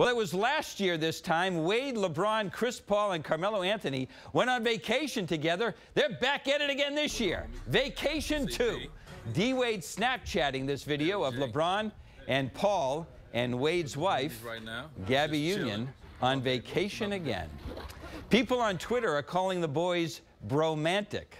Well, it was last year this time. Wade, LeBron, Chris Paul, and Carmelo Anthony went on vacation together. They're back at it again this year. Vacation 2. D Wade Snapchatting this video of LeBron and Paul and Wade's wife, Gabby Union, on vacation again. People on Twitter are calling the boys bromantic.